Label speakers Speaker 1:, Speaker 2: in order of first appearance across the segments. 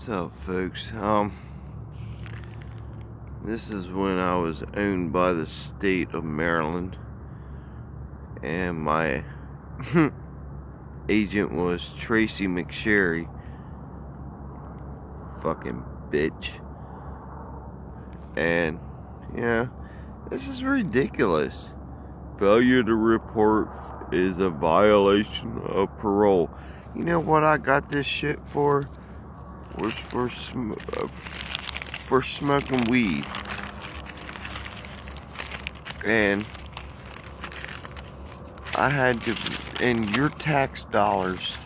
Speaker 1: What's up, folks? Um, this is when I was owned by the state of Maryland, and my agent was Tracy McSherry. Fucking bitch. And, yeah, this is ridiculous. Failure to report is a violation of parole. You know what I got this shit for? Was for sm uh, for smoking weed. And I had to, in your tax dollars,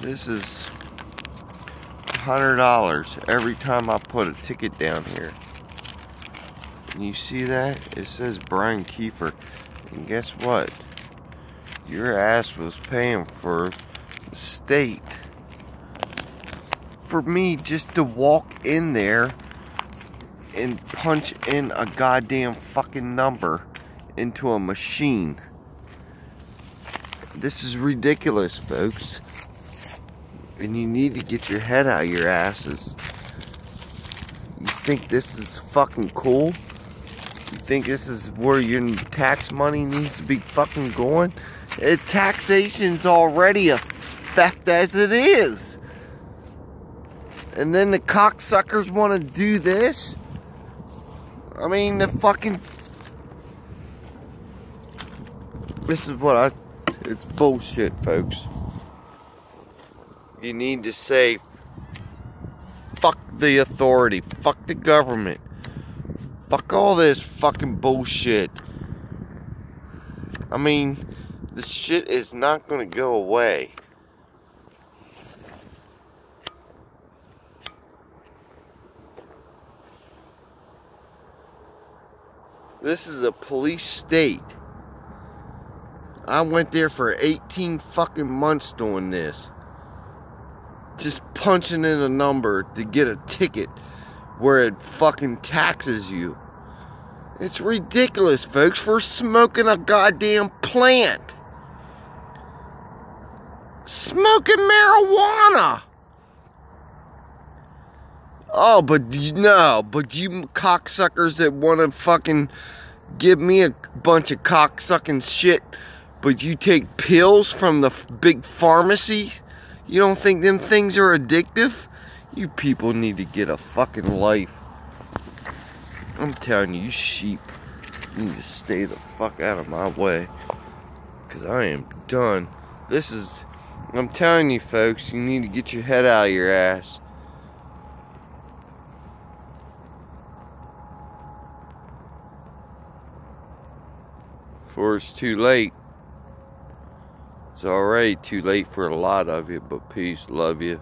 Speaker 1: this is $100 every time I put a ticket down here. And you see that? It says Brian Keefer. And guess what? Your ass was paying for the state for me just to walk in there and punch in a goddamn fucking number into a machine. This is ridiculous, folks. And you need to get your head out of your asses. You think this is fucking cool? You think this is where your tax money needs to be fucking going? It, taxation's already a theft as it is. And then the cocksuckers want to do this? I mean, the fucking... This is what I... It's bullshit, folks. You need to say, fuck the authority, fuck the government, fuck all this fucking bullshit. I mean, this shit is not gonna go away. This is a police state. I went there for 18 fucking months doing this. Just punching in a number to get a ticket where it fucking taxes you. It's ridiculous, folks, for smoking a goddamn plant. Smoking marijuana. Oh, but you, no, but you cocksuckers that want to fucking give me a bunch of cocksucking shit, but you take pills from the big pharmacy? You don't think them things are addictive? You people need to get a fucking life. I'm telling you, you sheep, you need to stay the fuck out of my way. Because I am done. This is, I'm telling you folks, you need to get your head out of your ass. Before it's too late. It's already too late for a lot of you, but peace, love you.